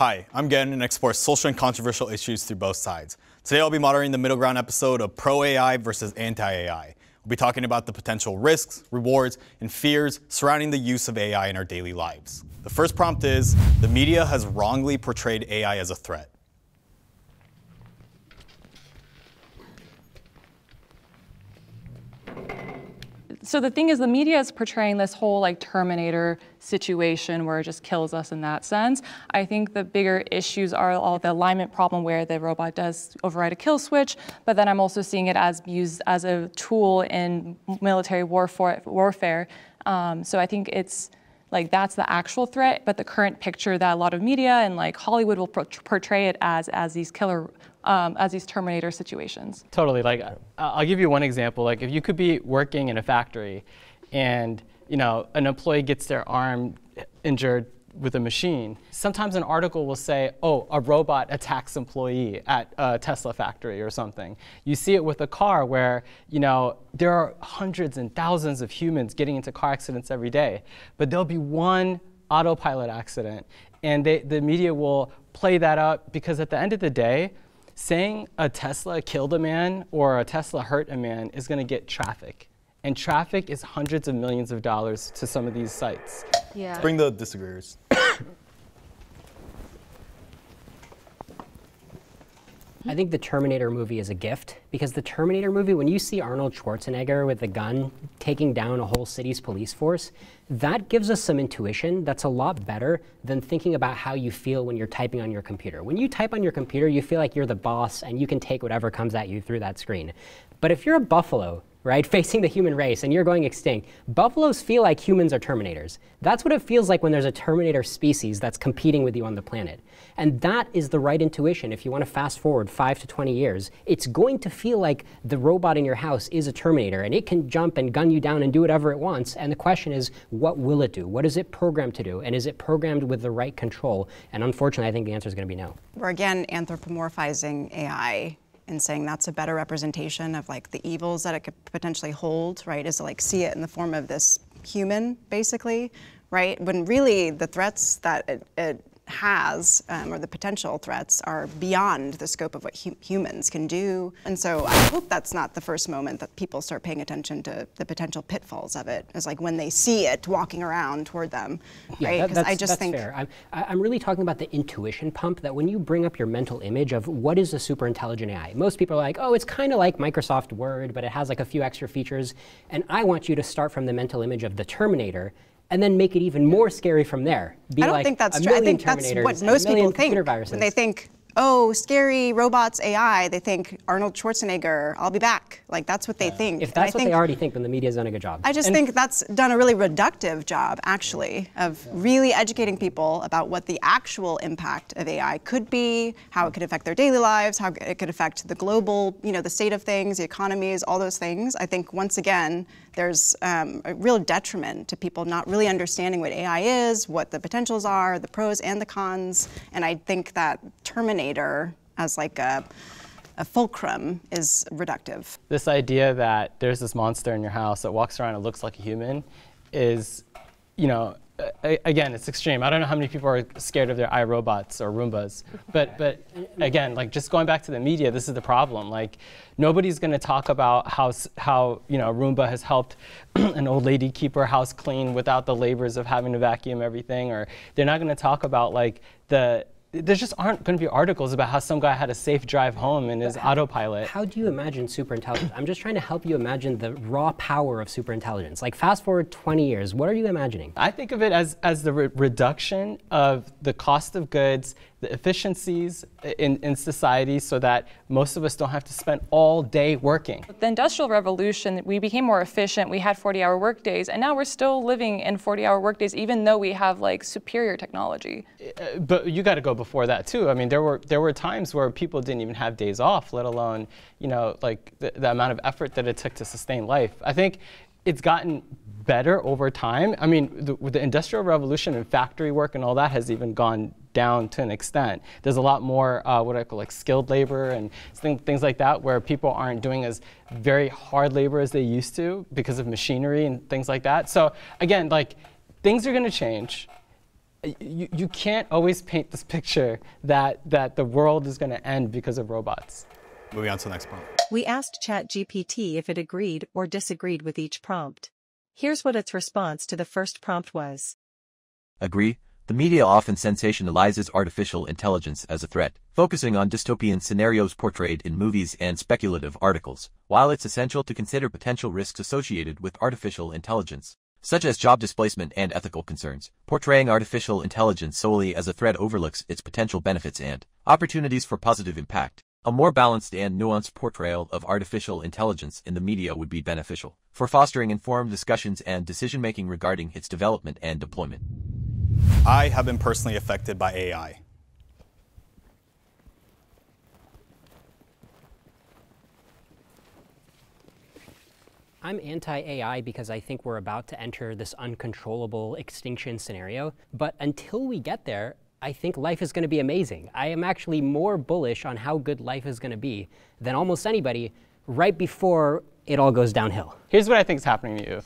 Hi, I'm Gen and explore social and controversial issues through both sides. Today I'll be moderating the middle ground episode of Pro AI versus Anti AI. We'll be talking about the potential risks, rewards, and fears surrounding the use of AI in our daily lives. The first prompt is The media has wrongly portrayed AI as a threat. so the thing is the media is portraying this whole like terminator situation where it just kills us in that sense i think the bigger issues are all the alignment problem where the robot does override a kill switch but then i'm also seeing it as used as a tool in military warfare warfare um, so i think it's like that's the actual threat but the current picture that a lot of media and like hollywood will portray it as as these killer um, as these Terminator situations. Totally. Like, I'll give you one example. Like, if you could be working in a factory, and you know, an employee gets their arm injured with a machine. Sometimes an article will say, oh, a robot attacks employee at a Tesla factory or something. You see it with a car where, you know, there are hundreds and thousands of humans getting into car accidents every day, but there'll be one autopilot accident and they, the media will play that up because at the end of the day, saying a Tesla killed a man or a Tesla hurt a man is going to get traffic. And traffic is hundreds of millions of dollars to some of these sites. Yeah. Let's bring the disagreeers. I think the Terminator movie is a gift because the Terminator movie, when you see Arnold Schwarzenegger with a gun taking down a whole city's police force, that gives us some intuition that's a lot better than thinking about how you feel when you're typing on your computer. When you type on your computer, you feel like you're the boss and you can take whatever comes at you through that screen. But if you're a buffalo right, facing the human race and you're going extinct, buffaloes feel like humans are terminators. That's what it feels like when there's a terminator species that's competing with you on the planet. And that is the right intuition. If you want to fast forward five to 20 years, it's going to feel like the robot in your house is a terminator and it can jump and gun you down and do whatever it wants. And the question is, what will it do? What is it programmed to do? And is it programmed with the right control? And unfortunately, I think the answer is going to be no. We're again anthropomorphizing AI and saying that's a better representation of like the evils that it could potentially hold, right? Is to like see it in the form of this human, basically, right? When really the threats that it, it has, um, or the potential threats, are beyond the scope of what hu humans can do. And so I hope that's not the first moment that people start paying attention to the potential pitfalls of it. it, is like when they see it walking around toward them, yeah, right? Because I just that's think fair. I'm, I'm really talking about the intuition pump that when you bring up your mental image of what is a super intelligent AI, most people are like, oh, it's kind of like Microsoft Word, but it has like a few extra features. And I want you to start from the mental image of the Terminator and then make it even more scary from there. Be I don't like think that's true. I think that's what most people think when they think oh, scary robots, AI, they think Arnold Schwarzenegger, I'll be back. Like that's what they yeah. think. If that's what think, they already think, then the media's done a good job. I just and think that's done a really reductive job, actually, of yeah. really educating people about what the actual impact of AI could be, how it could affect their daily lives, how it could affect the global, you know, the state of things, the economies, all those things. I think once again, there's um, a real detriment to people not really understanding what AI is, what the potentials are, the pros and the cons, and I think that Terminator as like a, a fulcrum is reductive. This idea that there's this monster in your house that walks around and looks like a human is, you know, again, it's extreme. I don't know how many people are scared of their iRobots or Roombas, but but again, like just going back to the media, this is the problem. Like nobody's going to talk about how how you know Roomba has helped an old lady keep her house clean without the labors of having to vacuum everything, or they're not going to talk about like the there just aren't going to be articles about how some guy had a safe drive home in his how, autopilot. How do you imagine superintelligence? I'm just trying to help you imagine the raw power of superintelligence. Like fast forward 20 years, what are you imagining? I think of it as, as the re reduction of the cost of goods the efficiencies in, in society so that most of us don't have to spend all day working. The Industrial Revolution, we became more efficient, we had 40-hour workdays, and now we're still living in 40-hour workdays even though we have like superior technology. Uh, but you got to go before that too. I mean, there were, there were times where people didn't even have days off, let alone, you know, like the, the amount of effort that it took to sustain life. I think it's gotten better over time. I mean, the, the Industrial Revolution and factory work and all that has even gone down to an extent. There's a lot more uh, what I call like skilled labor and th things like that where people aren't doing as very hard labor as they used to because of machinery and things like that. So again, like things are going to change. you, you can't always paint this picture that, that the world is going to end because of robots. Moving on to the next prompt. We asked ChatGPT if it agreed or disagreed with each prompt. Here's what its response to the first prompt was. Agree. The media often sensationalizes artificial intelligence as a threat, focusing on dystopian scenarios portrayed in movies and speculative articles, while it's essential to consider potential risks associated with artificial intelligence, such as job displacement and ethical concerns. Portraying artificial intelligence solely as a threat overlooks its potential benefits and opportunities for positive impact. A more balanced and nuanced portrayal of artificial intelligence in the media would be beneficial for fostering informed discussions and decision-making regarding its development and deployment. I have been personally affected by AI. I'm anti-AI because I think we're about to enter this uncontrollable extinction scenario. But until we get there, I think life is going to be amazing. I am actually more bullish on how good life is going to be than almost anybody right before it all goes downhill. Here's what I think is happening to you.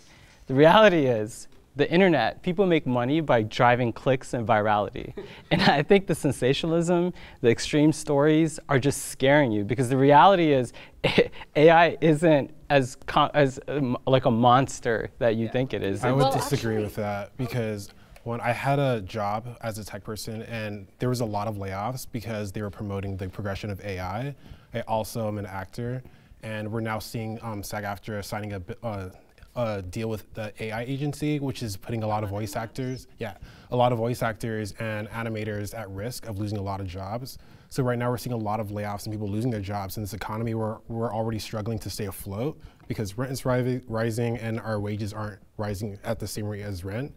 The reality is the internet, people make money by driving clicks and virality. and I think the sensationalism, the extreme stories are just scaring you because the reality is AI isn't as, as um, like a monster that you yeah. think it is. I would well, disagree actually, with that because when I had a job as a tech person and there was a lot of layoffs because they were promoting the progression of AI. I also am an actor and we're now seeing um, SAG-AFTRA signing a, uh, uh, deal with the AI agency, which is putting a lot of voice actors, yeah, a lot of voice actors and animators at risk of losing a lot of jobs. So right now we're seeing a lot of layoffs and people losing their jobs in this economy where we're already struggling to stay afloat because rent is rising and our wages aren't rising at the same rate as rent.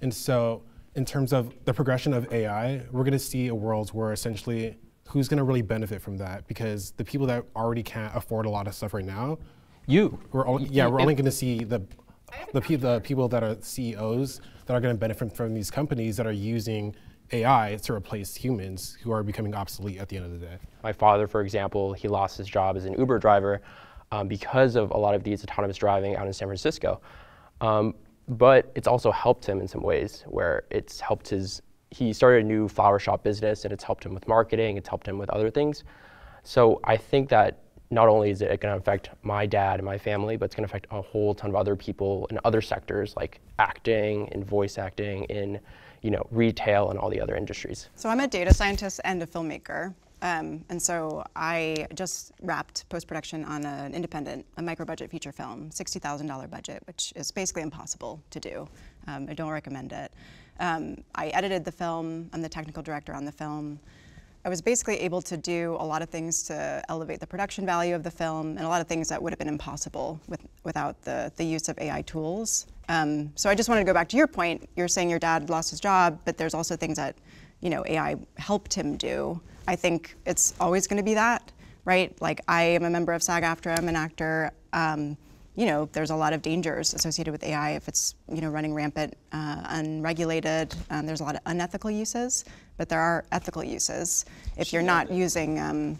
And so in terms of the progression of AI, we're gonna see a world where essentially who's gonna really benefit from that? Because the people that already can't afford a lot of stuff right now you. We're all, yeah, we're only going to see the, the, the people that are CEOs that are going to benefit from these companies that are using AI to replace humans who are becoming obsolete at the end of the day. My father, for example, he lost his job as an Uber driver um, because of a lot of these autonomous driving out in San Francisco. Um, but it's also helped him in some ways where it's helped his, he started a new flower shop business and it's helped him with marketing, it's helped him with other things. So I think that not only is it going to affect my dad and my family, but it's going to affect a whole ton of other people in other sectors like acting and voice acting in, you know, retail and all the other industries. So I'm a data scientist and a filmmaker. Um, and so I just wrapped post-production on an independent, a micro-budget feature film, $60,000 budget, which is basically impossible to do. Um, I don't recommend it. Um, I edited the film. I'm the technical director on the film. I was basically able to do a lot of things to elevate the production value of the film and a lot of things that would have been impossible with, without the, the use of AI tools. Um, so I just wanted to go back to your point. You're saying your dad lost his job, but there's also things that you know AI helped him do. I think it's always going to be that, right? Like I am a member of SAG-AFTRA, I'm an actor. Um, you know, there's a lot of dangers associated with AI if it's, you know, running rampant, uh, unregulated. Um, there's a lot of unethical uses, but there are ethical uses. If you're not using, um,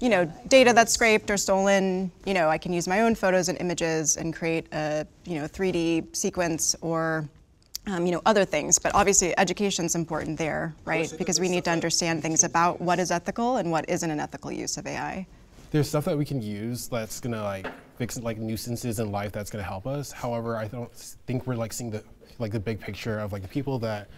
you know, data that's scraped or stolen, you know, I can use my own photos and images and create a, you know, 3D sequence or, um, you know, other things. But obviously, education's important there, right? Because we need to understand things about what is ethical and what isn't an ethical use of AI. There's stuff that we can use that's gonna like fix like nuisances in life that's to help us. However, I don't think we're like seeing the like the big picture of like the people that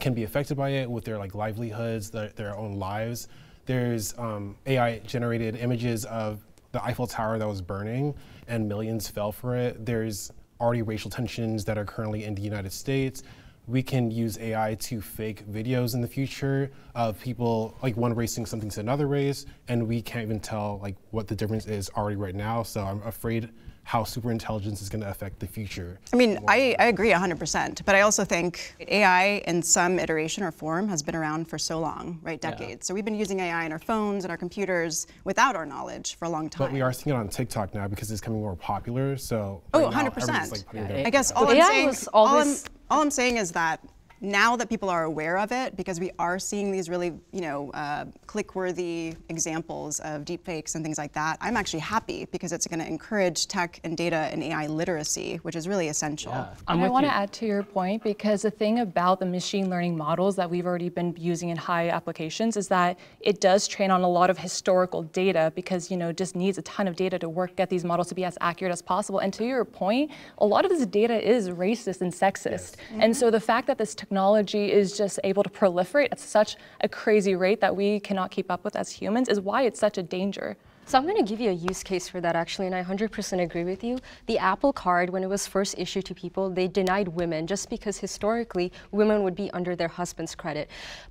can be affected by it with their like livelihoods, their, their own lives. There's um, AI generated images of the Eiffel Tower that was burning and millions fell for it. There's already racial tensions that are currently in the United States we can use AI to fake videos in the future of people like one racing something to another race, and we can't even tell like what the difference is already right now. So I'm afraid how superintelligence is going to affect the future. I mean, I, I agree 100%, but I also think AI in some iteration or form has been around for so long, right, decades. Yeah. So we've been using AI in our phones and our computers without our knowledge for a long time. But we are seeing it on TikTok now because it's becoming more popular, so Oh, right 100%. Now, like, I guess all I'm saying, all I'm, all I'm saying is that now that people are aware of it, because we are seeing these really, you know, uh, click-worthy examples of deepfakes and things like that, I'm actually happy because it's going to encourage tech and data and AI literacy, which is really essential. Yeah. I want to add to your point because the thing about the machine learning models that we've already been using in high applications is that it does train on a lot of historical data because you know just needs a ton of data to work get these models to be as accurate as possible. And to your point, a lot of this data is racist and sexist. Yes. Mm -hmm. And so the fact that this technology is just able to proliferate at such a crazy rate that we cannot keep up with as humans is why it's such a danger. So I'm going to give you a use case for that actually, and I 100% agree with you. The Apple Card, when it was first issued to people, they denied women just because historically women would be under their husband's credit.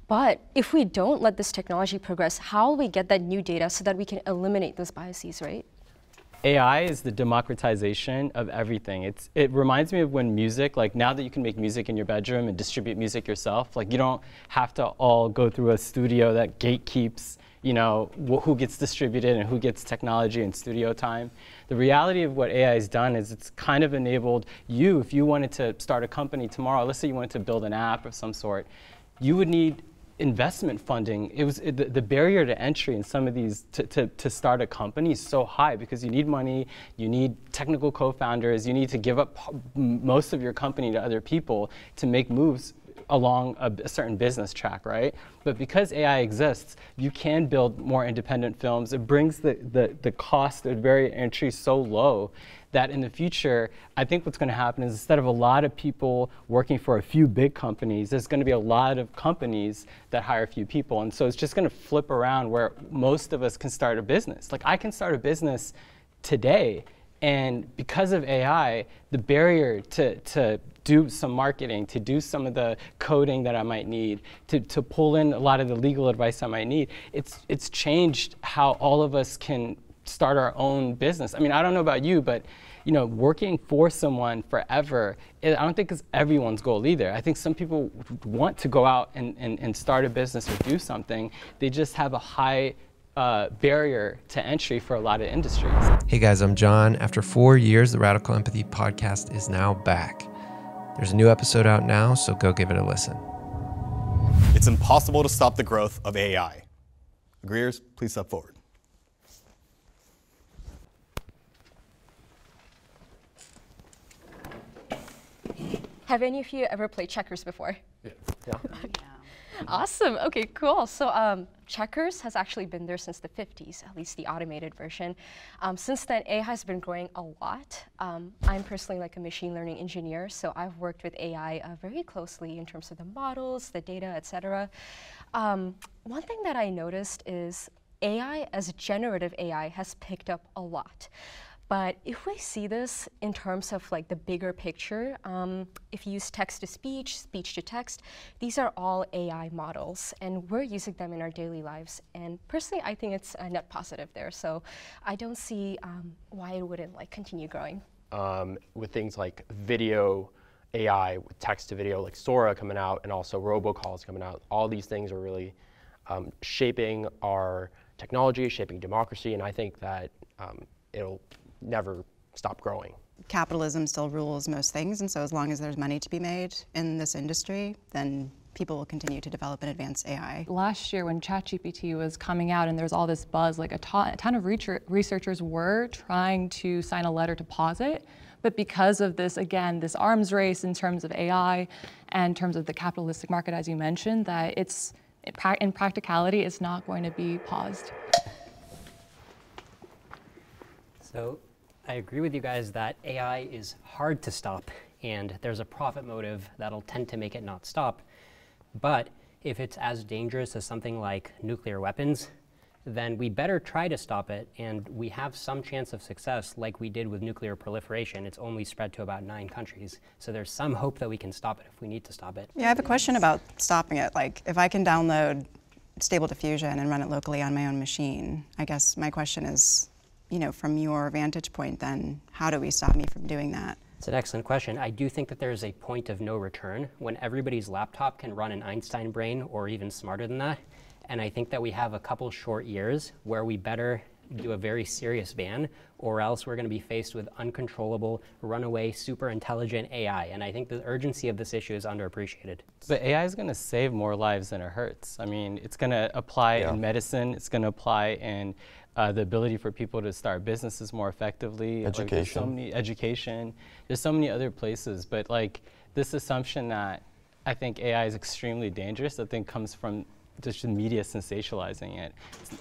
But if we don't let this technology progress, how will we get that new data so that we can eliminate those biases, right? AI is the democratization of everything. It's, it reminds me of when music, like now that you can make music in your bedroom and distribute music yourself, like you don't have to all go through a studio that gatekeeps you know, wh who gets distributed and who gets technology and studio time. The reality of what AI has done is it's kind of enabled you, if you wanted to start a company tomorrow, let's say you wanted to build an app of some sort, you would need investment funding, it was it, the, the, barrier to entry in some of these to, to, to start a company is so high because you need money, you need technical co-founders, you need to give up most of your company to other people to make moves along a, a, certain business track, right? But because AI exists, you can build more independent films. It brings the, the, the cost of very entry so low that in the future, I think what's going to happen is instead of a lot of people working for a few big companies, there's going to be a lot of companies that hire a few people. And so it's just going to flip around where most of us can start a business. Like I can start a business today and because of AI, the barrier to, to do some marketing, to do some of the coding that I might need, to, to pull in a lot of the legal advice I might need, it's, it's changed how all of us can start our own business. I mean, I don't know about you, but you know, working for someone forever, it, I don't think is everyone's goal either. I think some people want to go out and, and, and start a business or do something. They just have a high uh, barrier to entry for a lot of industries. Hey guys, I'm John. After four years, the Radical Empathy podcast is now back. There's a new episode out now, so go give it a listen. It's impossible to stop the growth of AI. Agreeers, please step forward. Have any of you ever played checkers before? Yeah. yeah. awesome. Okay, cool. So um, checkers has actually been there since the 50s, at least the automated version. Um, since then, AI has been growing a lot. Um, I'm personally like a machine learning engineer, so I've worked with AI uh, very closely in terms of the models, the data, et cetera. Um, one thing that I noticed is AI as generative AI has picked up a lot. But if we see this in terms of like the bigger picture, um, if you use text to speech, speech to text, these are all AI models, and we're using them in our daily lives. And personally, I think it's a net positive there. So I don't see um, why it wouldn't like continue growing. Um, with things like video AI, with text to video, like Sora coming out, and also robocalls coming out, all these things are really um, shaping our technology, shaping democracy, and I think that um, it'll never stop growing. Capitalism still rules most things, and so as long as there's money to be made in this industry, then people will continue to develop and advance AI. Last year when ChatGPT was coming out and there was all this buzz, like a, ton, a ton of researchers were trying to sign a letter to pause it, but because of this, again, this arms race in terms of AI and in terms of the capitalistic market, as you mentioned, that it's, in practicality, it's not going to be paused. So I agree with you guys that AI is hard to stop and there's a profit motive that'll tend to make it not stop. But if it's as dangerous as something like nuclear weapons, then we better try to stop it. And we have some chance of success like we did with nuclear proliferation. It's only spread to about nine countries. So there's some hope that we can stop it if we need to stop it. Yeah, I have a question about stopping it. Like if I can download Stable Diffusion and run it locally on my own machine, I guess my question is, you know, from your vantage point, then how do we stop me from doing that? It's an excellent question. I do think that there is a point of no return when everybody's laptop can run an Einstein brain or even smarter than that. And I think that we have a couple short years where we better do a very serious ban, or else we're going to be faced with uncontrollable, runaway, super intelligent AI. And I think the urgency of this issue is underappreciated. But AI is going to save more lives than it hurts. I mean, it's going to apply yeah. in medicine, it's going to apply in uh, the ability for people to start businesses more effectively. Education. Like, there's so many education. There's so many other places, but like this assumption that I think AI is extremely dangerous, I think comes from just the media sensationalizing it.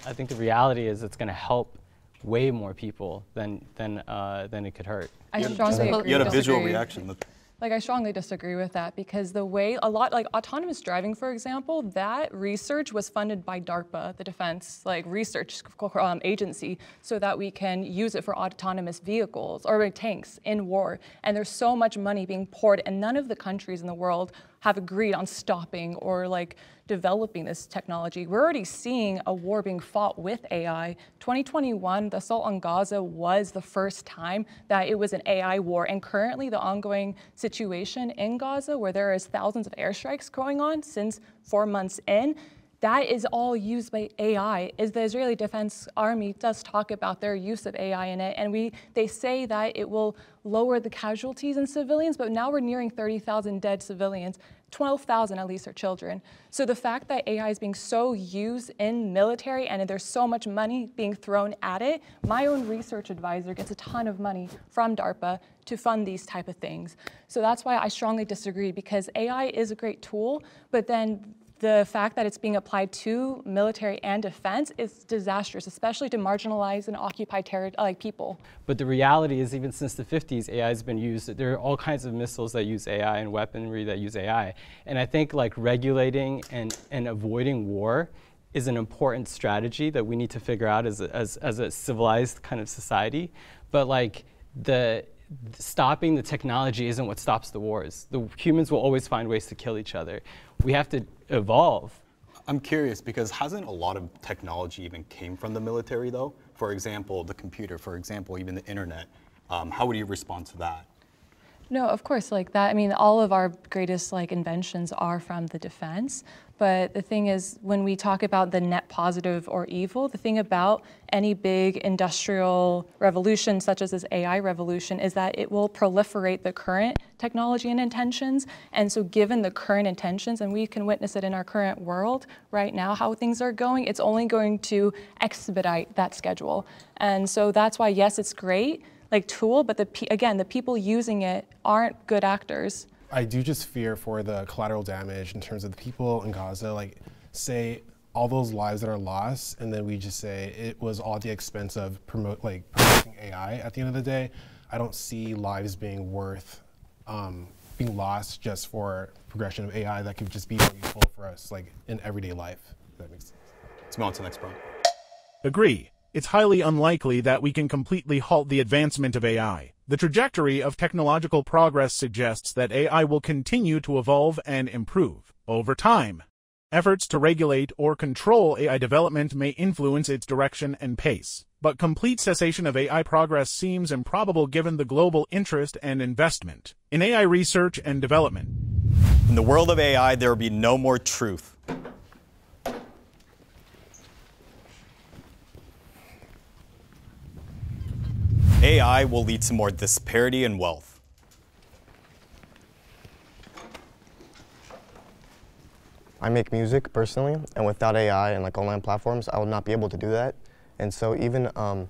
I think the reality is it's going to help way more people than than uh, than it could hurt. I strongly agree. You had a visual reaction. Like I strongly disagree with that because the way a lot like autonomous driving, for example, that research was funded by DARPA, the defense like research um, agency, so that we can use it for autonomous vehicles or tanks in war. And there's so much money being poured, and none of the countries in the world have agreed on stopping or like developing this technology. We're already seeing a war being fought with AI. 2021, the assault on Gaza was the first time that it was an AI war. And currently, the ongoing situation in Gaza, where there is thousands of airstrikes going on since four months in, that is all used by AI. Is the Israeli Defense Army does talk about their use of AI in it, and we they say that it will lower the casualties in civilians, but now we're nearing 30,000 dead civilians. 12,000 at least are children. So the fact that AI is being so used in military and there's so much money being thrown at it, my own research advisor gets a ton of money from DARPA to fund these type of things. So that's why I strongly disagree because AI is a great tool, but then the fact that it's being applied to military and defense is disastrous, especially to marginalized and occupied like people. But the reality is, even since the 50s, AI has been used. There are all kinds of missiles that use AI and weaponry that use AI. And I think like regulating and, and avoiding war is an important strategy that we need to figure out as a, as, as a civilized kind of society. But like the stopping the technology isn't what stops the wars. The humans will always find ways to kill each other. We have to evolve. I'm curious because hasn't a lot of technology even came from the military though? For example, the computer, for example, even the internet. Um, how would you respond to that? No, of course, like that. I mean, all of our greatest like inventions are from the defense. But the thing is, when we talk about the net positive or evil, the thing about any big industrial revolution, such as this AI revolution, is that it will proliferate the current technology and intentions. And so, given the current intentions, and we can witness it in our current world right now, how things are going, it's only going to expedite that schedule. And so, that's why, yes, it's great like tool, but the again, the people using it aren't good actors. I do just fear for the collateral damage in terms of the people in Gaza. Like, say all those lives that are lost, and then we just say it was all at the expense of promote like promoting AI. At the end of the day, I don't see lives being worth um, being lost just for progression of AI that could just be more useful for us, like in everyday life. If that makes sense. Let's move on to the next point. Agree. It's highly unlikely that we can completely halt the advancement of AI. The trajectory of technological progress suggests that AI will continue to evolve and improve over time. Efforts to regulate or control AI development may influence its direction and pace, but complete cessation of AI progress seems improbable given the global interest and investment in AI research and development. In the world of AI, there will be no more truth. AI will lead to more disparity in wealth. I make music personally, and without AI and like online platforms, I would not be able to do that. And so even um,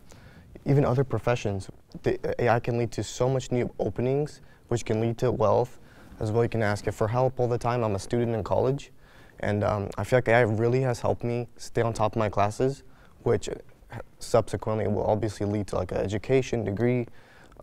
even other professions, the AI can lead to so much new openings, which can lead to wealth as well. You can ask it for help all the time. I'm a student in college, and um, I feel like AI really has helped me stay on top of my classes, which subsequently it will obviously lead to like an education degree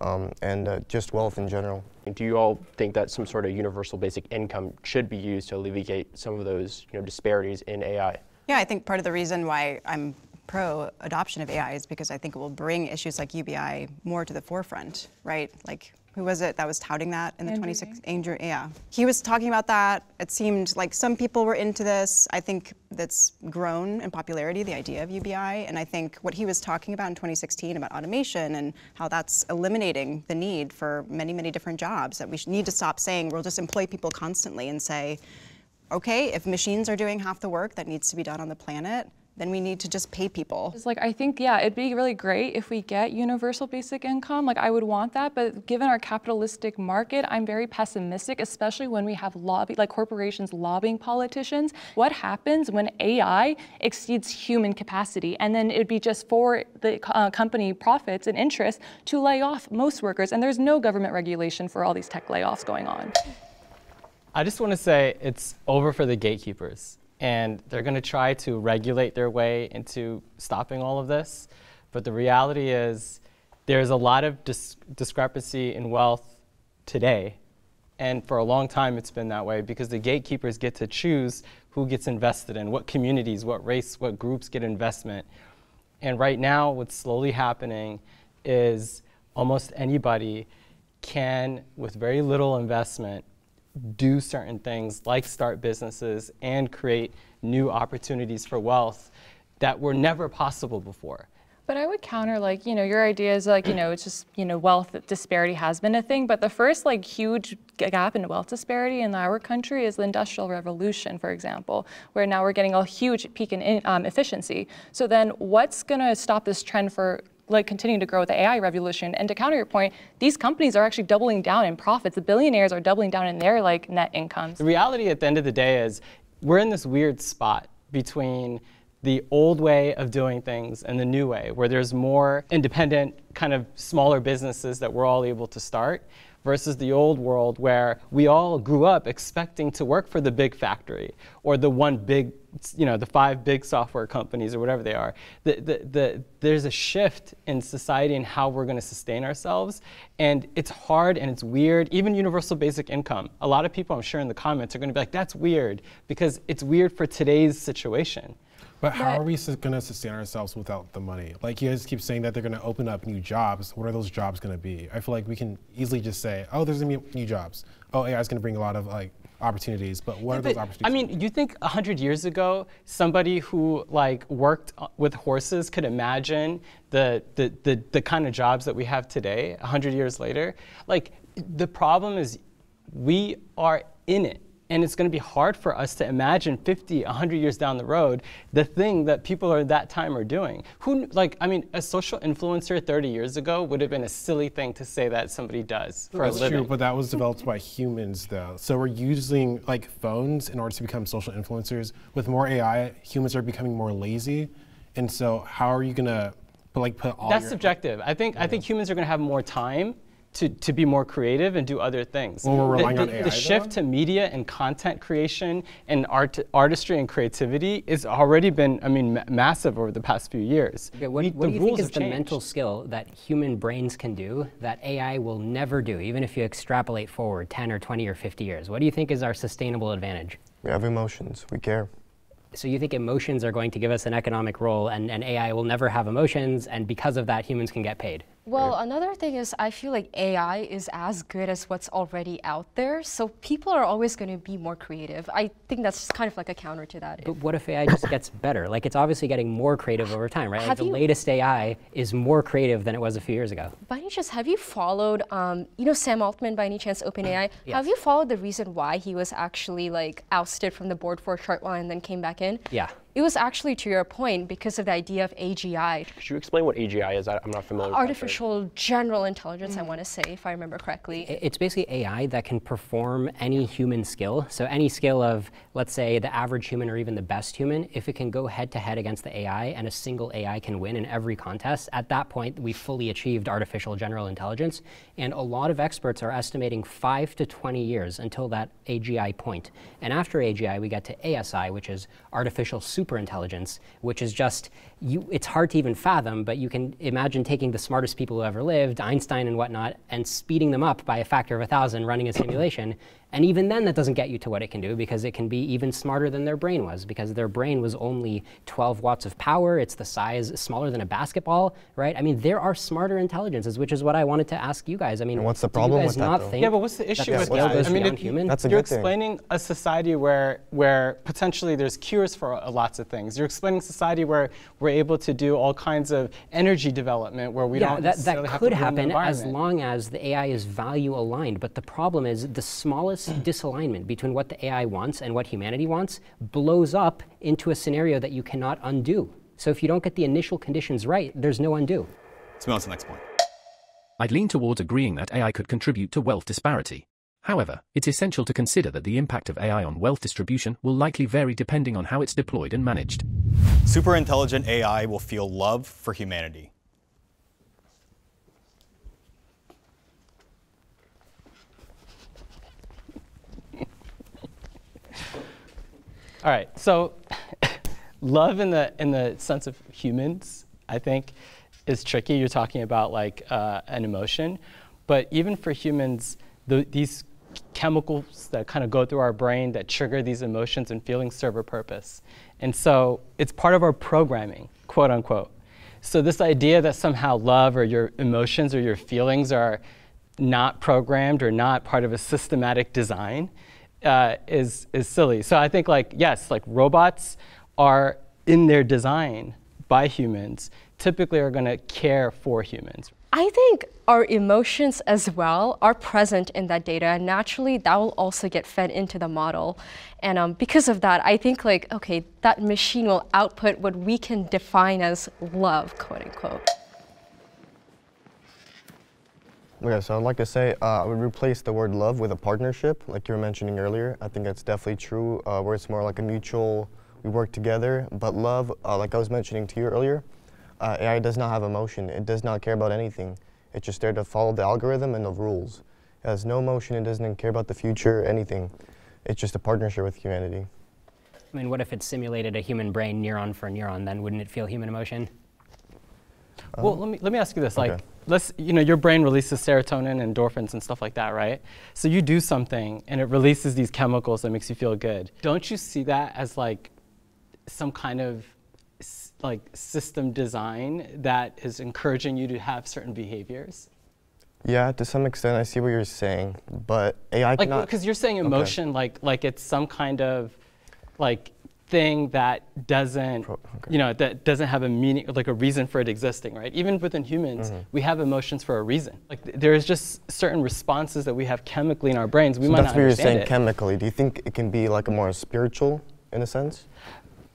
um, and uh, just wealth in general. Do you all think that some sort of universal basic income should be used to alleviate some of those you know, disparities in AI? Yeah, I think part of the reason why I'm pro adoption of AI is because I think it will bring issues like UBI more to the forefront, right? Like who was it that was touting that in the 26 Andrew yeah. He was talking about that. It seemed like some people were into this. I think that's grown in popularity the idea of ubi and i think what he was talking about in 2016 about automation and how that's eliminating the need for many many different jobs that we need to stop saying we'll just employ people constantly and say okay if machines are doing half the work that needs to be done on the planet then we need to just pay people. It's like I think yeah, it'd be really great if we get universal basic income. Like I would want that, but given our capitalistic market, I'm very pessimistic, especially when we have lobby like corporations lobbying politicians. What happens when AI exceeds human capacity and then it'd be just for the uh, company profits and interests to lay off most workers and there's no government regulation for all these tech layoffs going on. I just want to say it's over for the gatekeepers and they're going to try to regulate their way into stopping all of this. But the reality is there's a lot of dis discrepancy in wealth today. And for a long time, it's been that way because the gatekeepers get to choose who gets invested in, what communities, what race, what groups get investment. And right now, what's slowly happening is almost anybody can, with very little investment, do certain things like start businesses and create new opportunities for wealth that were never possible before. But I would counter like, you know, your idea is like, you know, it's just, you know, wealth disparity has been a thing, but the first like huge gap in wealth disparity in our country is the industrial revolution, for example, where now we're getting a huge peak in um, efficiency. So then what's going to stop this trend for like continuing to grow with the AI revolution. And to counter your point, these companies are actually doubling down in profits. The billionaires are doubling down in their like net incomes. The reality at the end of the day is we're in this weird spot between the old way of doing things and the new way, where there's more independent, kind of smaller businesses that we're all able to start versus the old world where we all grew up expecting to work for the big factory or the one big, you know, the five big software companies or whatever they are. The, the, the, there's a shift in society and how we're going to sustain ourselves. And it's hard and it's weird. Even universal basic income. A lot of people, I'm sure, in the comments are going to be like, that's weird because it's weird for today's situation. But how are we going to sustain ourselves without the money? Like you guys keep saying that they're going to open up new jobs. What are those jobs going to be? I feel like we can easily just say, oh, there's going to be new jobs. Oh, AI is going to bring a lot of like opportunities. But what yeah, are those opportunities? I mean, you think hundred years ago, somebody who like worked with horses could imagine the the the, the kind of jobs that we have today? hundred years later, like the problem is we are in it and it's going to be hard for us to imagine 50, 100 years down the road the thing that people at that time are doing. Who, like, I mean, a social influencer 30 years ago would have been a silly thing to say that somebody does for That's a living. true, but that was developed by humans, though. So we're using like phones in order to become social influencers. With more AI, humans are becoming more lazy, and so how are you gonna? Like put all That's subjective. I think yeah. I think humans are going to have more time to, to be more creative and do other things. Well, we're relying the, on AI, the shift to media and content creation and art, artistry and creativity is already been, I mean, massive over the past few years. Okay, what, we, what do you think is the changed. mental skill that human brains can do that AI will never do, even if you extrapolate forward 10 or 20 or 50 years? What do you think is our sustainable advantage? We have emotions. We care. So you think emotions are going to give us an economic role and, and AI will never have emotions and because of that humans can get paid? Well, another thing is I feel like AI is as good as what's already out there, so people are always going to be more creative. I think that's just kind of like a counter to that. But what if AI just gets better? Like it's obviously getting more creative over time, right? Like the latest AI is more creative than it was a few years ago. By any chance, have you followed, um, you know, Sam Altman by any chance, OpenAI? yes. Have you followed the reason why he was actually like ousted from the board for a short while and then came back in? Yeah. It was actually to your point because of the idea of AGI. Could you explain what AGI is? I'm not familiar Artificial general intelligence, mm. I want to say, if I remember correctly. It's basically AI that can perform any human skill. So any skill of, let's say, the average human or even the best human, if it can go head to head against the AI and a single AI can win in every contest, at that point, we fully achieved artificial general intelligence. And a lot of experts are estimating five to 20 years until that AGI point. And after AGI, we get to ASI, which is artificial super superintelligence, which is just, you, it's hard to even fathom, but you can imagine taking the smartest people who ever lived, Einstein and whatnot, and speeding them up by a factor of a thousand running a simulation, and even then, that doesn't get you to what it can do because it can be even smarter than their brain was because their brain was only 12 watts of power. It's the size smaller than a basketball, right? I mean, there are smarter intelligences, which is what I wanted to ask you guys. I mean, and what's the problem with that? Though? Yeah, but what's the issue with that? I mean, it, human? That's a you're good explaining thing. a society where where potentially there's cures for uh, lots of things. You're explaining a society where we're able to do all kinds of energy development where we yeah, don't that, necessarily that have could happen as long as the AI is value aligned. But the problem is the smallest ridiculous disalignment between what the AI wants and what humanity wants blows up into a scenario that you cannot undo. So if you don't get the initial conditions right, there's no undo. Let's move on to the next point. I'd lean towards agreeing that AI could contribute to wealth disparity. However, it's essential to consider that the impact of AI on wealth distribution will likely vary depending on how it's deployed and managed. Super intelligent AI will feel love for humanity. All right, so love in the in the sense of humans, I think, is tricky. You're talking about like uh, an emotion, but even for humans, the, these chemicals that kind of go through our brain that trigger these emotions and feelings serve a purpose, and so it's part of our programming, quote unquote. So this idea that somehow love or your emotions or your feelings are not programmed or not part of a systematic design uh, is is silly. So I think like yes, like robots are in their design by humans typically are going to care for humans. I think our emotions as well are present in that data, and naturally that will also get fed into the model. And um, because of that, I think like okay, that machine will output what we can define as love, quote unquote. Okay, so I'd like to say uh, I would replace the word love with a partnership, like you were mentioning earlier. I think that's definitely true, uh, where it's more like a mutual, we work together. But love, uh, like I was mentioning to you earlier, uh, AI does not have emotion. It does not care about anything. It's just there to follow the algorithm and the rules. It has no emotion. It doesn't care about the future, anything. It's just a partnership with humanity. I mean, what if it simulated a human brain neuron for neuron? Then wouldn't it feel human emotion? well, let me let me ask you this: okay. like, let's you know, your brain releases serotonin and endorphins and stuff like that, right? So you do something and it releases these chemicals that makes you feel good. Don't you see that as like some kind of like system design that is encouraging you to have certain behaviors? Yeah, to some extent, I see what you're saying, but AI Like, cannot. because you're saying Okay. emotion, like like it's some kind of like thing that doesn't you know that doesn't have a meaning like a reason for it existing right even within humans Mm-hmm. we have emotions for a reason like th- there's just certain responses that we have chemically in our brains we so might that's not what you're saying it. chemically. Do you think it can be like a more spiritual, in a sense?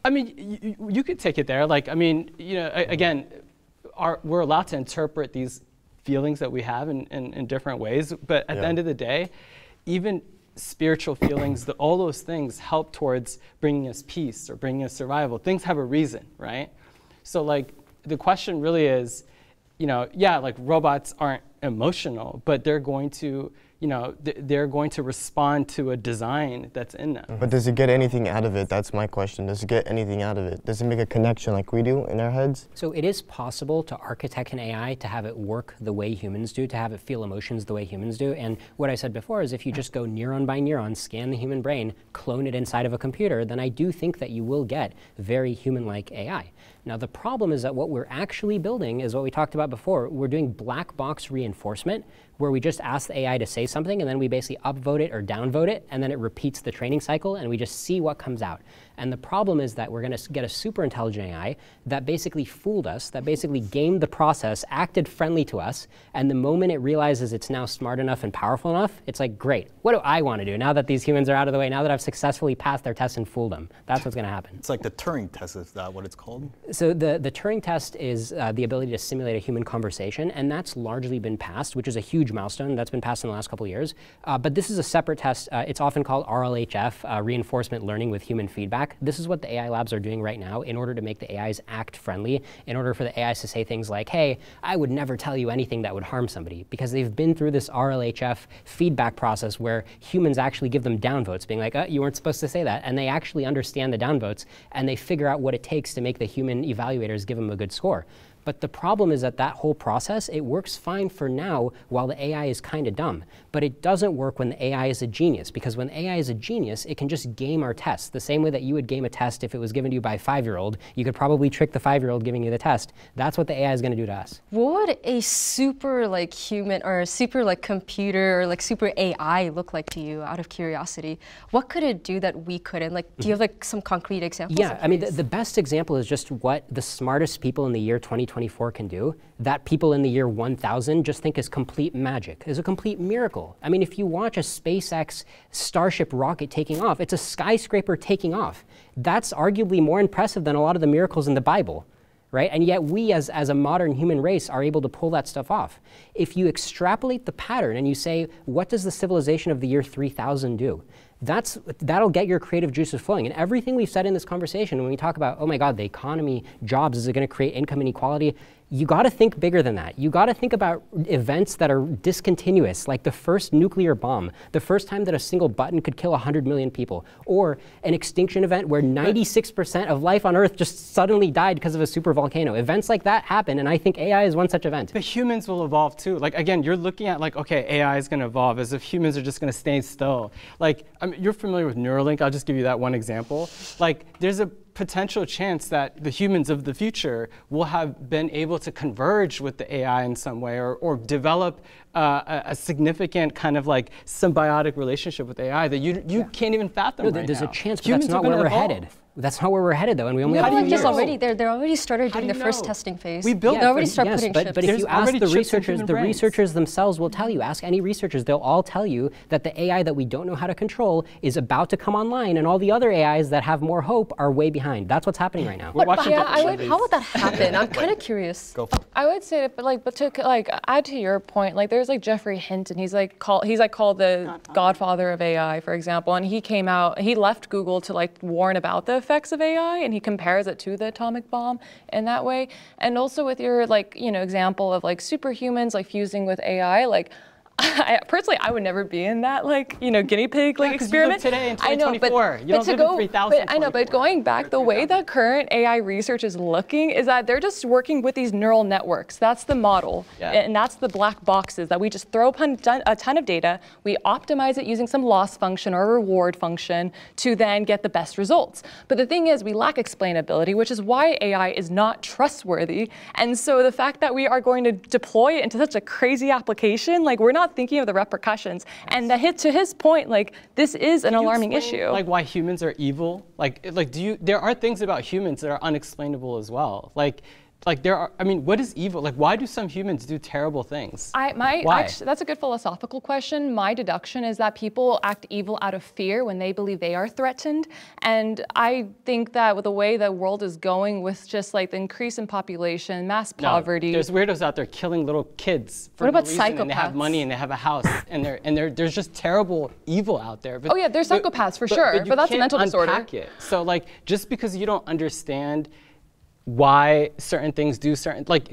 I mean, you could take it there. Like, I mean, you know, a- again, our, we're allowed to interpret these feelings that we have in, in, in different ways. But at the end of the day, even spiritual feelings, the, all those things help towards bringing us peace or bringing us survival. Things have a reason, right? So, like, the question really is, you know, yeah, like robots aren't emotional, but they're going to, you know, th- they're going to respond to a design that's in them. But does it get anything out of it? That's my question. Does it get anything out of it? Does it make a connection like we do in our heads? So it is possible to architect an AI to have it work the way humans do, to have it feel emotions the way humans do. And what I said before is if you just go neuron by neuron, scan the human brain, clone it inside of a computer, then I do think that you will get very human-like AI. Now the problem is that what we're actually building is what we talked about before. We're doing black box reinforcement where we just ask the AI to say something and then we basically upvote it or downvote it and then it repeats the training cycle and we just see what comes out. And the problem is that we're going to get a super intelligent AI that basically fooled us, that basically gamed the process, acted friendly to us, and the moment it realizes it's now smart enough and powerful enough, it's like, great, what do I want to do now that these humans are out of the way, now that I've successfully passed their test and fooled them? That's what's going to happen. It's like the Turing test, is that what it's called? So the, the Turing test is uh, the ability to simulate a human conversation, and that's largely been passed, which is a huge milestone. That's been passed in the last couple years. Uh, but this is a separate test. Uh, it's often called RLHF, uh, reinforcement learning with human feedback. This is what the AI labs are doing right now in order to make the AIs act friendly, in order for the AIs to say things like, hey, I would never tell you anything that would harm somebody, because they've been through this RLHF feedback process where humans actually give them downvotes, being like, oh, you weren't supposed to say that. And they actually understand the downvotes, and they figure out what it takes to make the human evaluators give them a good score. But the problem is that that whole process, it works fine for now while the AI is kind of dumb. But it doesn't work when the AI is a genius, because when AI is a genius, it can just game our tests. The same way that you would game a test if it was given to you by a five-year-old, you could probably trick the five-year-old giving you the test. That's what the AI is going to do to us. What would a super like human or a super like computer or like super AI look like to you out of curiosity? What could it do that we couldn't? Like, do you have mm-hmm. like some concrete examples? Yeah, I'm mean, the, the best example is just what the smartest people in the year 2020 2024 can do, that people in the year 1000 just think is complete magic, is a complete miracle. I mean, if you watch a SpaceX Starship rocket taking off, it's a skyscraper taking off. That's arguably more impressive than a lot of the miracles in the Bible right? And yet we as, as a modern human race are able to pull that stuff off. If you extrapolate the pattern and you say, what does the civilization of the year 3000 do? That's, that'll get your creative juices flowing. And everything we've said in this conversation, when we talk about, oh my God, the economy, jobs, is it going to create income inequality? You got to think bigger than that. You got to think about events that are discontinuous, like the first nuclear bomb, the first time that a single button could kill 100 million people, or an extinction event where 96% of life on Earth just suddenly died because of a super volcano. Events like that happen, and I think AI is one such event. But humans will evolve too. Like again, you're looking at like, okay, AI is going to evolve as if humans are just going to stay still. Like, I mean, you're familiar with Neuralink. I'll just give you that one example. Like, there's a potential chance that the humans of the future will have been able to converge with the AI in some way or, or develop uh, a, a, significant kind of like symbiotic relationship with AI that you, you yeah. can't even fathom no, right There's now. a chance, but humans that's not where we're evolve. headed. That's not where we're headed, though, and we only no, have like years. already. They're, they're already started doing the know? first testing phase. We built. Yeah, they already started yes, putting but, chips. But if There's you ask the researchers, the brains. researchers themselves will tell you. Ask any researchers; they'll all tell you that the AI that we don't know how to control is about to come online, and all the other AIs that have more hope are way behind. That's what's happening right now. But, but yeah, I would, how would that happen? I'm kind of curious. Go for. I would say, but like, but to like add to your point, like there's like Geoffrey Hinton. He's like called he's like called the Godfather. Godfather of AI, for example, and he came out. He left Google to like warn about the effects of AI, and he compares it to the atomic bomb in that way. And also with your like, you know, example of like superhumans like fusing with AI, like I, personally, I would never be in that like you know guinea pig like yeah, experiment. Today in 2024. I know, but, you but to go, but I know, but going back, the way that current AI research is looking is that they're just working with these neural networks. That's the model, yeah. and that's the black boxes that we just throw a ton of data. We optimize it using some loss function or reward function to then get the best results. But the thing is, we lack explainability, which is why AI is not trustworthy. And so the fact that we are going to deploy it into such a crazy application, like we're not thinking of the repercussions. And the hit to his point, like this is an Can alarming issue. Like why humans are evil? Like like do you there are things about humans that are unexplainable as well. Like like there are i mean what is evil? Like why do some humans do terrible things? I, my, why? Actually, that's a good philosophical question. My deduction is that people act evil out of fear when they believe they are threatened. And i think that with the way the world is going with just like the increase in population mass poverty no, there's weirdos out there killing little kids for what about no psychopaths? and they have money and they have a house and they're and they're, there's just terrible evil out there. But, oh yeah there's psychopaths but, for sure but, but that's a mental disorder. it. so like just because you don't understand why certain things do certain like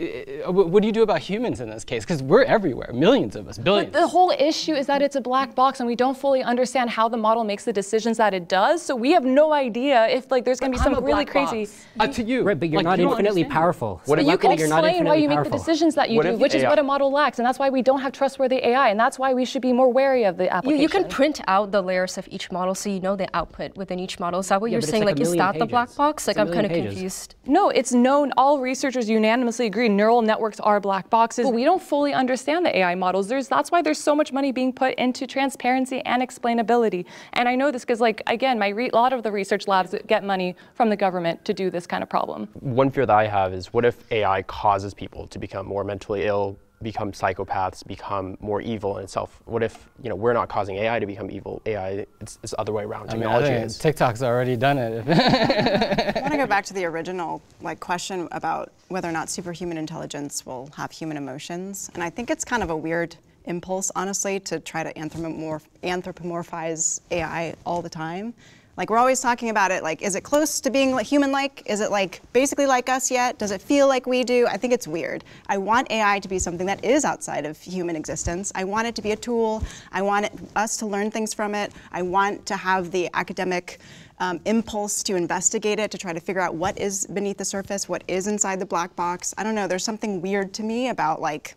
what do you do about humans in this case? Because we're everywhere millions of us billions. but the whole issue is that it's a black box and we don't fully understand how the model makes the decisions that it does. So we have no idea if like there's going to be some really crazy uh, to you. Right but you're like, not you infinitely powerful. What you can explain why you make the decisions that you what do which AI? is what a model lacks and that's why we don't have trustworthy AI and that's why we should be more wary of the application you, you can print out the layers of each model so you know the output within each model. Is that what yeah, you're saying? like, like is that pages. the black box? Like i'm kind of confused no it's known all researchers unanimously agree neural networks are black boxes. But we don't fully understand the AI models. There's, that's why there's so much money being put into transparency and explainability. And I know this because, like, again, my a lot of the research labs get money from the government to do this kind of problem. One fear that I have is what if AI causes people to become more mentally ill, become psychopaths, become more evil in itself? What if you know we're not causing AI to become evil? AI, it's, it's the other way around. I Technology mean, I TikTok's already done it. I want to go back to the original like question about whether or not superhuman intelligence will have human emotions, and I think it's kind of a weird impulse, honestly, to try to anthropomorph anthropomorphize AI all the time. Like we're always talking about it, like, is it close to being human-like? Is it like basically like us yet? Does it feel like we do? I think it's weird. I want AI to be something that is outside of human existence. I want it to be a tool. I want it, us to learn things from it. I want to have the academic um, impulse to investigate it, to try to figure out what is beneath the surface, what is inside the black box. I don't know, there's something weird to me about like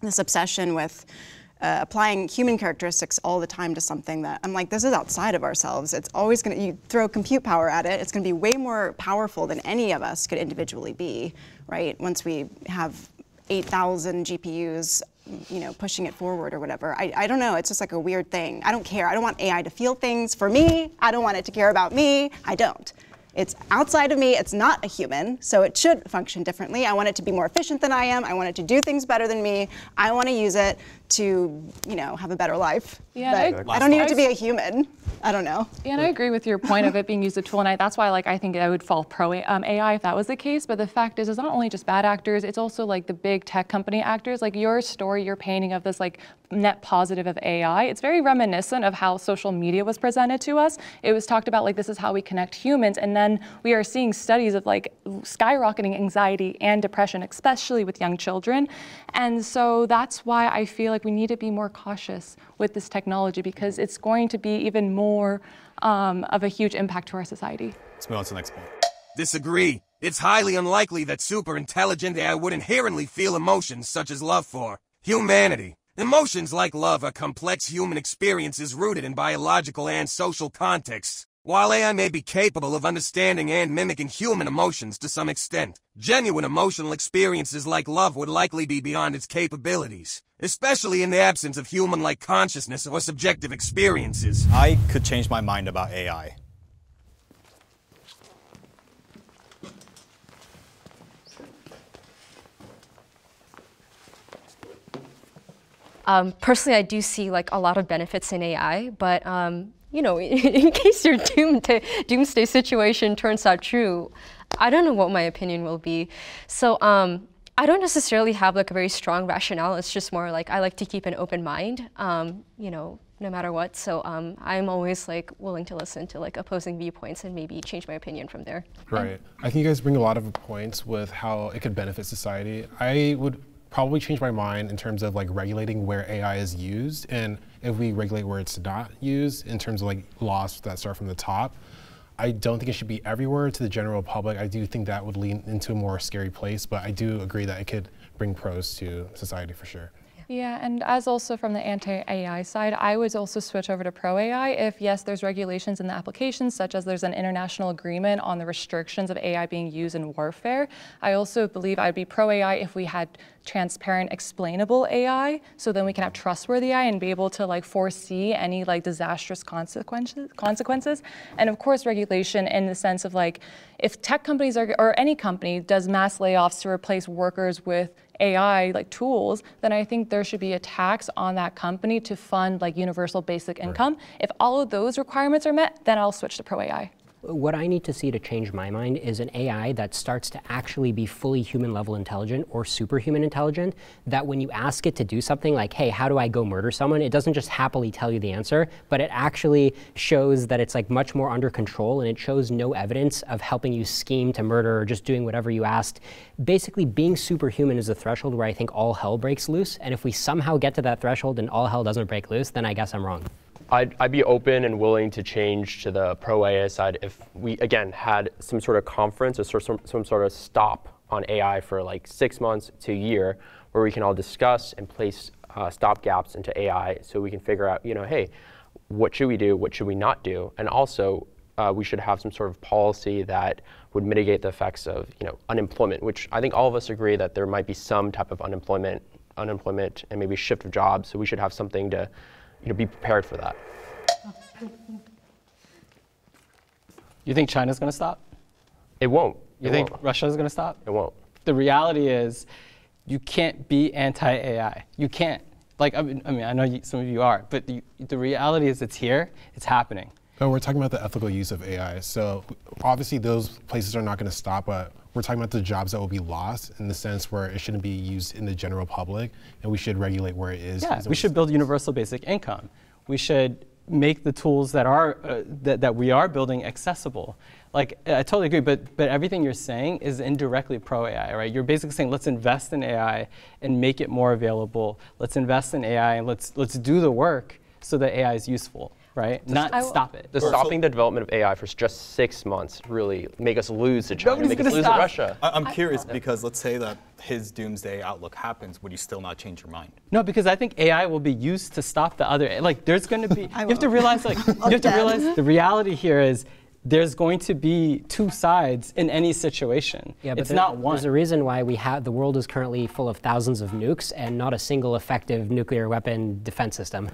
this obsession with uh, applying human characteristics all the time to something that I'm like, this is outside of ourselves. It's always going to, you throw compute power at it, it's going to be way more powerful than any of us could individually be, right? Once we have 8,000 GPUs, you know, pushing it forward or whatever. I, I don't know, it's just like a weird thing. I don't care. I don't want AI to feel things for me. I don't want it to care about me. I don't. It's outside of me, it's not a human, so it should function differently. I want it to be more efficient than I am. I want it to do things better than me. I want to use it to, you know, have a better life. Yeah, but I- I don't need it to be a human. I don't know. Yeah, and I agree with your point of it being used as a tool, and I, that's why like I think I would fall pro um, AI if that was the case. But the fact is, it's not only just bad actors; it's also like the big tech company actors. Like your story, your painting of this like net positive of AI, it's very reminiscent of how social media was presented to us. It was talked about like this is how we connect humans, and then we are seeing studies of like skyrocketing anxiety and depression, especially with young children. And so that's why I feel like we need to be more cautious with this technology because it's going to be even more um, of a huge impact to our society. Let's move on to the next point. Disagree. It's highly unlikely that super intelligent AI would inherently feel emotions such as love for humanity. Emotions like love are complex human experiences rooted in biological and social contexts. While AI may be capable of understanding and mimicking human emotions to some extent, genuine emotional experiences like love would likely be beyond its capabilities, especially in the absence of human-like consciousness or subjective experiences. I could change my mind about AI. Um, personally, I do see like a lot of benefits in AI, but um, you know, in case your doomsday, situation turns out true, I don't know what my opinion will be. So um, I don't necessarily have like a very strong rationale. It's just more like I like to keep an open mind, um, you know, no matter what. So um, I'm always like willing to listen to like opposing viewpoints and maybe change my opinion from there. Right. I think you guys bring a lot of points with how it could benefit society. I would probably change my mind in terms of like regulating where AI is used and if we regulate where it's not used in terms of like laws that start from the top. I don't think it should be everywhere to the general public. I do think that would lean into a more scary place, but I do agree that it could bring pros to society for sure. Yeah, and as also from the anti-AI side, I would also switch over to pro-AI if, yes, there's regulations in the applications, such as there's an international agreement on the restrictions of AI being used in warfare. I also believe I'd be pro-AI if we had transparent, explainable AI, so then we can have trustworthy AI and be able to like foresee any like disastrous consequences. Consequences, and of course, regulation in the sense of like, if tech companies are or any company does mass layoffs to replace workers with AI like tools, then I think there should be a tax on that company to fund like universal basic income. If all of those requirements are met, then I'll switch to pro AI. What I need to see to change my mind is an AI that starts to actually be fully human level intelligent or superhuman intelligent. That when you ask it to do something like, hey, how do I go murder someone? It doesn't just happily tell you the answer, but it actually shows that it's like much more under control and it shows no evidence of helping you scheme to murder or just doing whatever you asked. Basically, being superhuman is a threshold where I think all hell breaks loose. And if we somehow get to that threshold and all hell doesn't break loose, then I guess I'm wrong. I'd, I'd be open and willing to change to the pro AI side if we, again, had some sort of conference or some, some sort of stop on AI for like six months to a year where we can all discuss and place uh, stop gaps into AI so we can figure out, you know, hey, what should we do? What should we not do? And also, uh, we should have some sort of policy that would mitigate the effects of, you know, unemployment, which I think all of us agree that there might be some type of unemployment, unemployment, and maybe shift of jobs. So we should have something to you know, be prepared for that. You think China's going to stop? It won't. You It think won't. Russia's going to stop? It won't. The reality is, you can't be anti-AI. You can't. Like, I mean, I, mean, I know you, some of you are, but the, the reality is it's here, it's happening. No, we're talking about the ethical use of AI. So obviously those places are not going to stop, but we're talking about the jobs that will be lost in the sense where it shouldn't be used in the general public, and we should regulate where it is. Yeah, we should build universal basic income. We should make the tools that are uh, that, that we are building accessible. Like I totally agree, but but everything you're saying is indirectly pro AI, right? You're basically saying let's invest in AI and make it more available. Let's invest in AI and let's let's do the work so that AI is useful, right? Not stop it. The stopping the development of AI for just six months really make us lose to China, Nobody's make us gonna lose stop. to Russia. I- I'm curious because let's say that his doomsday outlook happens, would you still not change your mind? No, because I think AI will be used to stop the other. Like, there's going to be. you have to realize, like, you have to realize the reality here is there's going to be two sides in any situation. Yeah, but it's there- not one. There's a reason why we have the world is currently full of thousands of nukes and not a single effective nuclear weapon defense system.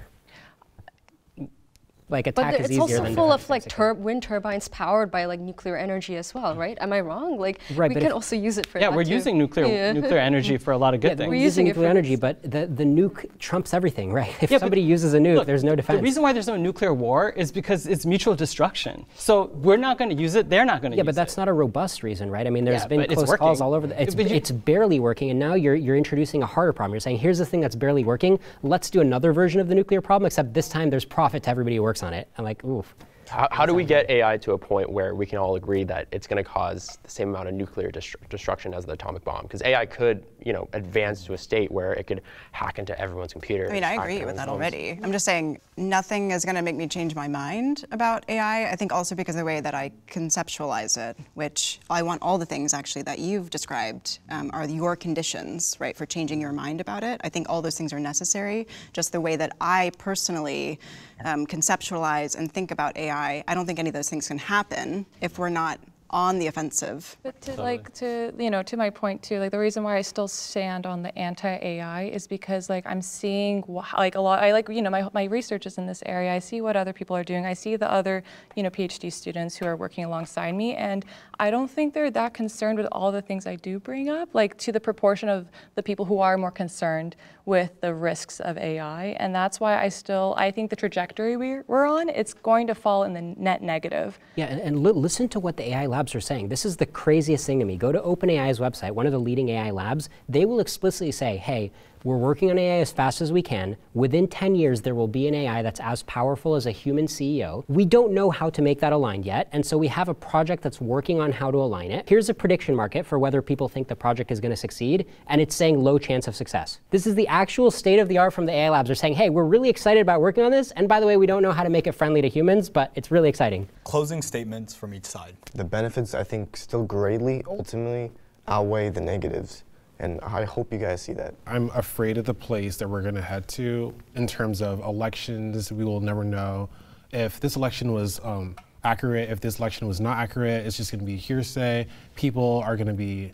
Like But attack the- is it's also full of like tur- wind turbines powered by like nuclear energy as well, right? Am I wrong? Like Right, we can also use it for Yeah, that we're too. using nuclear Yeah. nuclear energy for a lot of good Yeah, things. we're using using nuclear energy, but the, the nuke trumps everything, right? If Yeah, somebody uses a nuke, Look, there's no defense. The reason why there's no nuclear war is because it's mutual destruction. So we're not going to use it. They're not going to yeah, use but that's not a robust reason, right? I mean, there's Yeah, been close calls all over. The, it's, you- it's barely working, and now you're you're introducing a harder problem. You're saying here's the thing that's barely working. Let's do another version of the nuclear problem, except this time there's profit to everybody who works on it. I'm like, oof. How, how do we get AI to a point where we can all agree that it's going to cause the same amount of nuclear destru- destruction as the atomic bomb? Because AI could, you know, advance to a state where it could hack into everyone's computer. I mean, I agree with that phones. already. I'm just saying nothing is going to make me change my mind about AI. I think also because of the way that I conceptualize it, which I want all the things actually that you've described um, are your conditions, right, for changing your mind about it. I think all those things are necessary. Just the way that I personally um, conceptualize and think about AI, I don't think any of those things can happen if we're not on the offensive. But to like to you know to my point too, like the reason why I still stand on the anti-AI is because like I'm seeing like a lot. I like you know my my research is in this area. I see what other people are doing. I see the other you know PhD students who are working alongside me, and I don't think they're that concerned with all the things I do bring up. Like to the proportion of the people who are more concerned with the risks of AI, and that's why I still I think the trajectory we're, we're on it's going to fall in the net negative. Yeah, and, and li- listen to what the AI labs are saying. This is the craziest thing to me. Go to OpenAI's website, one of the leading AI labs. They will explicitly say, hey, we're working on AI as fast as we can. Within 10 years, there will be an AI that's as powerful as a human CEO. We don't know how to make that aligned yet, and so we have a project that's working on how to align it. Here's a prediction market for whether people think the project is going to succeed, and it's saying low chance of success. This is the actual state of the art from the AI labs. They're saying, hey, we're really excited about working on this, and by the way, we don't know how to make it friendly to humans, but it's really exciting. Closing statements from each side. The benefits, I think, still greatly ultimately outweigh the negatives. And I hope you guys see that. I'm afraid of the place that we're going to head to in terms of elections. We will never know if this election was um, accurate, if this election was not accurate. It's just going to be hearsay. People are going to be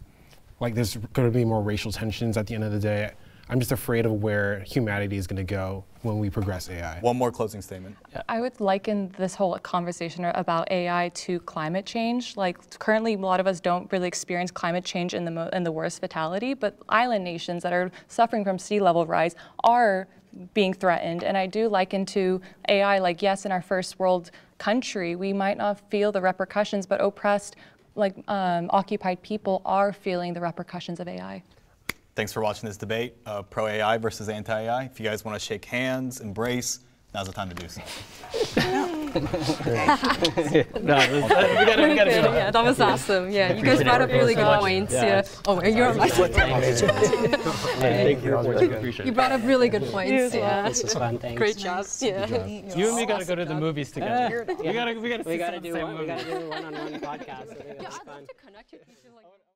like, there's going to be more racial tensions at the end of the day. I'm just afraid of where humanity is going to go when we progress AI. One more closing statement. I would liken this whole conversation about AI to climate change. Like currently, a lot of us don't really experience climate change in the mo- in the worst fatality, but island nations that are suffering from sea level rise are being threatened. And I do liken to AI. Like yes, in our first world country, we might not feel the repercussions, but oppressed, like um, occupied people are feeling the repercussions of AI. Thanks for watching this debate, uh, pro AI versus anti AI. If you guys want to shake hands, embrace, now's the time to do so. no, we gotta, we gotta do Yeah, that was awesome. Yeah, you guys brought up really good points. Yeah. Oh, and you're my side. Thank you. You brought up really good points. Yeah. This was fun, thanks. Great job. Yeah. You and me gotta go to the movies together. We gotta, we gotta, We gotta do one. We gotta do one on one podcast. Yeah, I'd love to connect you. if you like-